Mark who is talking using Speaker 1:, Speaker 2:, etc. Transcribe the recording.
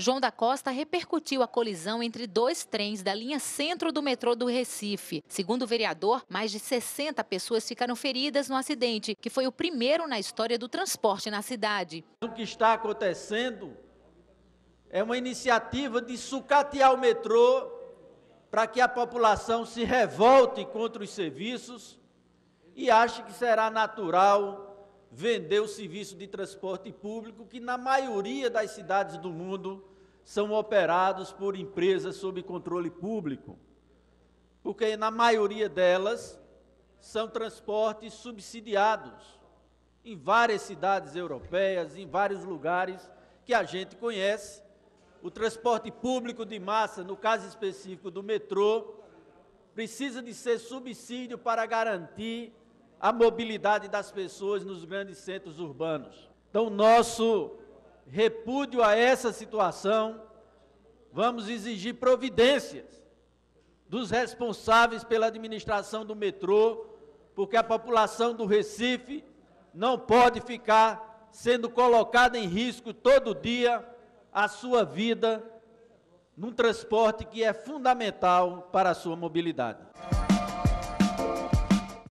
Speaker 1: João da Costa repercutiu a colisão entre dois trens da linha centro do metrô do Recife. Segundo o vereador, mais de 60 pessoas ficaram feridas no acidente, que foi o primeiro na história do transporte na cidade.
Speaker 2: O que está acontecendo é uma iniciativa de sucatear o metrô para que a população se revolte contra os serviços e ache que será natural vender o serviço de transporte público, que na maioria das cidades do mundo são operados por empresas sob controle público. Porque na maioria delas são transportes subsidiados. Em várias cidades europeias, em vários lugares que a gente conhece, o transporte público de massa, no caso específico do metrô, precisa de ser subsídio para garantir a mobilidade das pessoas nos grandes centros urbanos. Então, nosso repúdio a essa situação, vamos exigir providências dos responsáveis pela administração do metrô, porque a população do Recife não pode ficar sendo colocada em risco todo dia a sua vida num transporte que é fundamental para a sua mobilidade.